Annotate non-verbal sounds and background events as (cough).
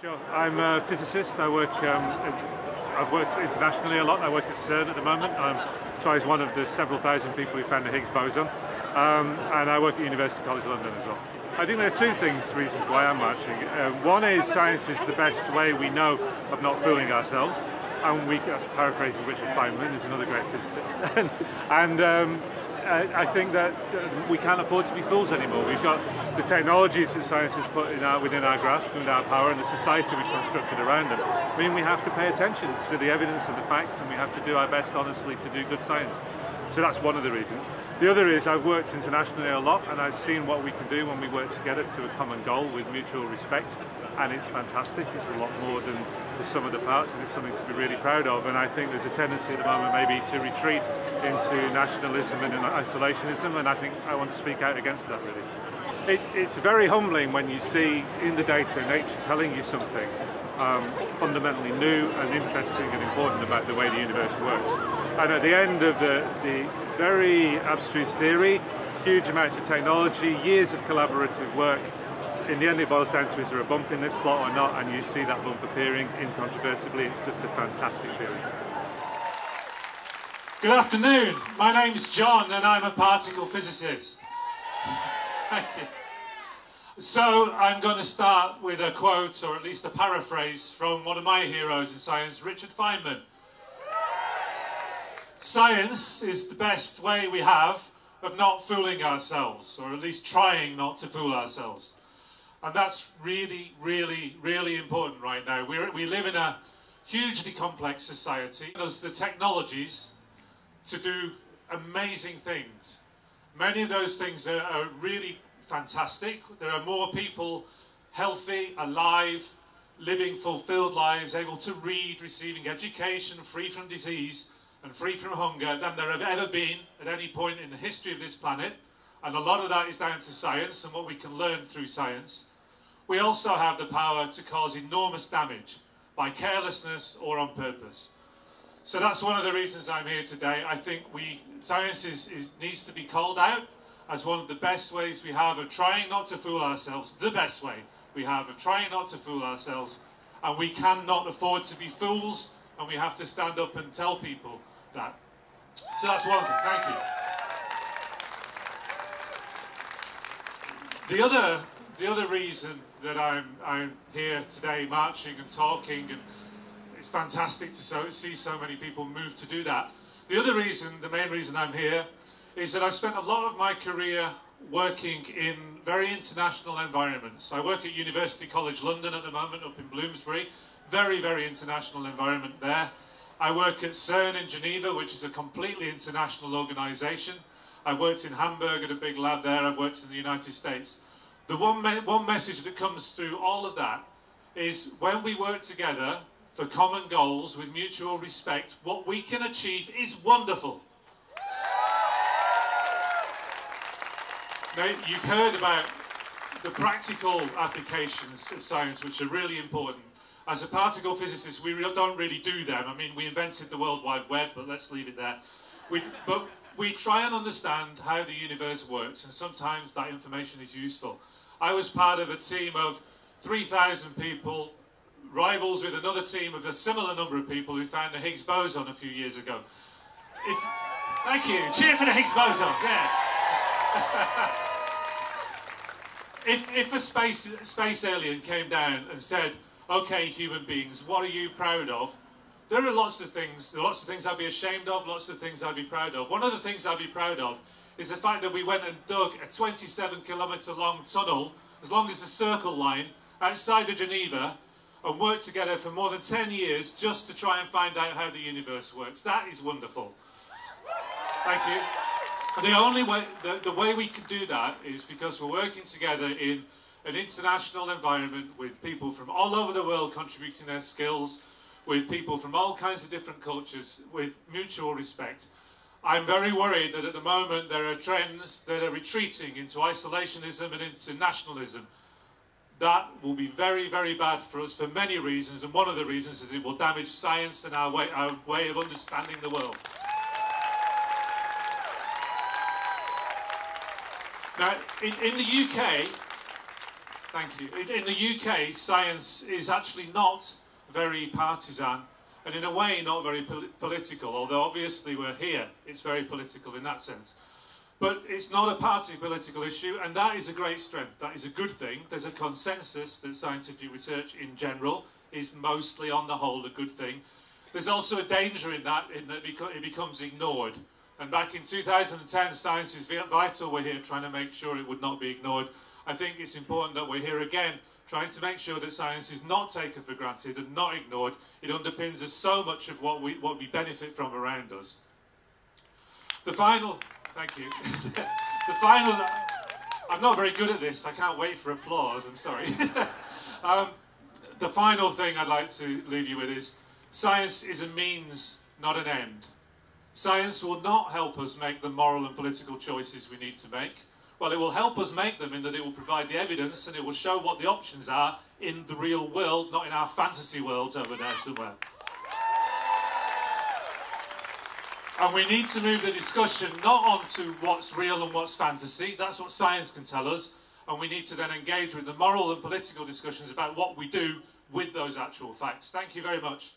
Sure. I'm a physicist. I work. Um, I've worked internationally a lot. I work at CERN at the moment. I'm, so I was one of the several thousand people who found the Higgs boson, um, and I work at University College London as well. I think there are two things, reasons why I'm marching. Uh, one is science is the best way we know of not fooling ourselves, and we, that's paraphrasing Richard Feynman, who's another great physicist. (laughs) and um, I, think that uh, we can't afford to be fools anymore. We've got the technologies that science has put our, within our grasp, within our power, and the society we've constructed around them. I mean, we have to pay attention to the evidence and the facts, and we have to do our best, honestly, to do good science. So that's one of the reasons. The other is I've worked internationally a lot and I've seen what we can do when we work together to a common goal with mutual respect and it's fantastic. It's a lot more than the sum of the parts and it's something to be really proud of and I think there's a tendency at the moment maybe to retreat into nationalism and isolationism and I think I want to speak out against that really. It, it's very humbling when you see in the data nature telling you something um, fundamentally new and interesting and important about the way the universe works. And at the end of the, the very abstruse theory, huge amounts of technology, years of collaborative work, in the end it boils down to is there a bump in this plot or not, and you see that bump appearing incontrovertibly, it's just a fantastic feeling. Good afternoon, my name's Jon and I'm a particle physicist. Thank you. So I'm going to start with a quote, or at least a paraphrase, from one of my heroes in science, Richard Feynman. Science is the best way we have of not fooling ourselves, or at least trying not to fool ourselves. And that's really, really, really important right now. we we live in a hugely complex society. There's the technologies to do amazing things. Many of those things are, are really fantastic. There are more people healthy, alive, living fulfilled lives, able to read, receiving education, free from disease and free from hunger than there have ever been at any point in the history of this planet. And a lot of that is down to science and what we can learn through science. We also have the power to cause enormous damage by carelessness or on purpose. So that's one of the reasons I'm here today. I think we science is, is, needs to be called out as one of the best ways we have of trying not to fool ourselves, the best way we have of trying not to fool ourselves. And we cannot afford to be fools, and we have to stand up and tell people that. So that's one thing. Thank you. The other, the other reason that I'm, I'm here today marching and talking, and it's fantastic to so, see so many people move to do that. The other reason, the main reason I'm here, is that I spent a lot of my career working in very international environments. I work at University College London at the moment up in Bloomsbury. Very, very international environment there. I work at CERN in Geneva, which is a completely international organisation. I've worked in Hamburg at a big lab there. I've worked in the United States. The one, me one message that comes through all of that is when we work together for common goals with mutual respect, what we can achieve is wonderful. Now, you've heard about the practical applications of science, which are really important. As a particle physicist, we don't really do them. I mean, we invented the World Wide Web, but let's leave it there. We, but we try and understand how the universe works, and sometimes that information is useful. I was part of a team of 3,000 people, rivals with another team of a similar number of people who found the Higgs boson a few years ago. If, thank you. Cheer for the Higgs boson. Yeah. (laughs) if, if a space, space alien came down and said, okay, human beings, what are you proud of? There are lots of things, there are lots of things I'd be ashamed of, lots of things I'd be proud of. One of the things I'd be proud of is the fact that we went and dug a 27 kilometre long tunnel, as long as the circle line, outside of Geneva, and worked together for more than 10 years just to try and find out how the universe works. That is wonderful. Thank you. The only way, the, the way we can do that is because we're working together in an international environment with people from all over the world contributing their skills, with people from all kinds of different cultures, with mutual respect. I'm very worried that at the moment there are trends that are retreating into isolationism and into nationalism. That will be very, very bad for us for many reasons, and one of the reasons is it will damage science and our way, our way of understanding the world. Now, in, in the UK, Thank you. In the UK, science is actually not very partisan and in a way not very pol political, although obviously we're here, it's very political in that sense. But it's not a party political issue, and that is a great strength. That is a good thing. There's a consensus that scientific research in general is mostly, on the whole, a good thing. There's also a danger in that, in that it becomes ignored. And back in 2010, Science is Vital, we're here trying to make sure it would not be ignored. I think it's important that we're here again trying to make sure that science is not taken for granted and not ignored. It underpins us so much of what we, what we benefit from around us. The final, thank you. (laughs) the final, I'm not very good at this. I can't wait for applause. I'm sorry. (laughs) um, the final thing I'd like to leave you with is science is a means, not an end. Science will not help us make the moral and political choices we need to make. Well, it will help us make them in that it will provide the evidence and it will show what the options are in the real world, not in our fantasy worlds over there somewhere. And we need to move the discussion not onto what's real and what's fantasy, that's what science can tell us, and we need to then engage with the moral and political discussions about what we do with those actual facts. Thank you very much.